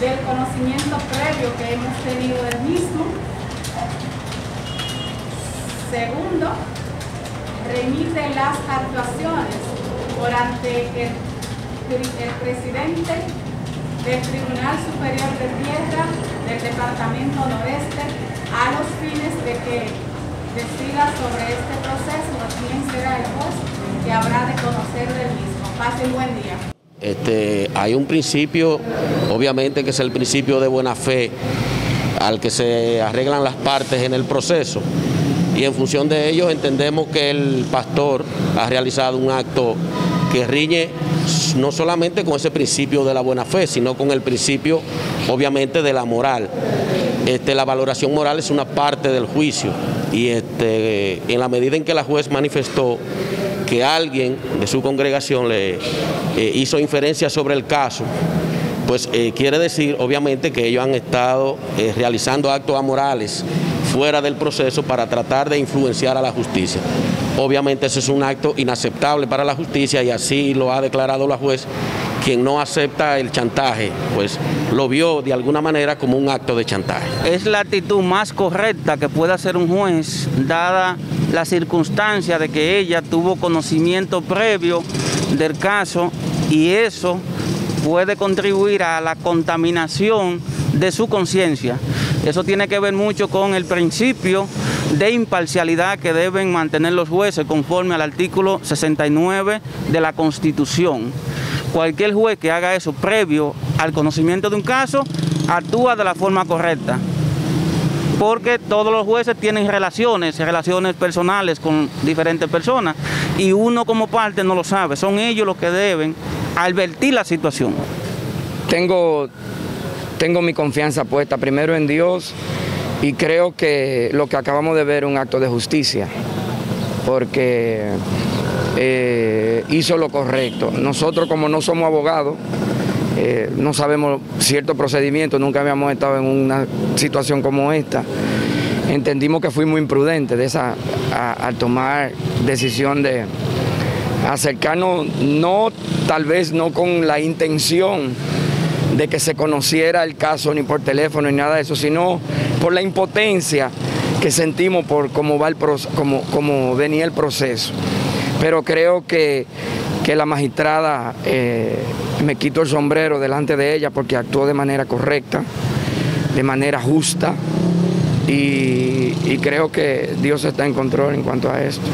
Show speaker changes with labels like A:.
A: del conocimiento previo que hemos tenido del mismo. Segundo, remite las actuaciones por ante el, el presidente del Tribunal Superior de Tierra del Departamento Noreste a los fines de que decida sobre este proceso quién será el juez que habrá de conocer del mismo. Pase un buen día.
B: Este, hay un principio, obviamente que es el principio de buena fe, al que se arreglan las partes en el proceso y en función de ello entendemos que el pastor ha realizado un acto que riñe no solamente con ese principio de la buena fe, sino con el principio obviamente de la moral. Este, la valoración moral es una parte del juicio y este, en la medida en que la juez manifestó que alguien de su congregación le eh, hizo inferencia sobre el caso, pues eh, quiere decir obviamente que ellos han estado eh, realizando actos amorales fuera del proceso para tratar de influenciar a la justicia. Obviamente ese es un acto inaceptable para la justicia y así lo ha declarado la juez. Quien no acepta el chantaje, pues lo vio de alguna manera como un acto de chantaje.
C: Es la actitud más correcta que puede hacer un juez, dada la circunstancia de que ella tuvo conocimiento previo del caso y eso puede contribuir a la contaminación de su conciencia. Eso tiene que ver mucho con el principio de imparcialidad que deben mantener los jueces conforme al artículo 69 de la Constitución. Cualquier juez que haga eso previo al conocimiento de un caso actúa de la forma correcta porque todos los jueces tienen relaciones, relaciones personales con diferentes personas y uno como parte no lo sabe, son ellos los que deben advertir la situación.
D: Tengo tengo mi confianza puesta primero en Dios y creo que lo que acabamos de ver es un acto de justicia, porque eh, hizo lo correcto. Nosotros como no somos abogados, eh, no sabemos cierto procedimiento, nunca habíamos estado en una situación como esta. Entendimos que fuimos imprudentes de esa, al tomar decisión de acercarnos, no tal vez no con la intención de que se conociera el caso ni por teléfono ni nada de eso, sino por la impotencia que sentimos por cómo, va el cómo, venía el proceso. Pero creo que, la magistrada, eh, me quito el sombrero delante de ella porque actuó de manera correcta, de manera justa, y creo que Dios está en control en cuanto a esto.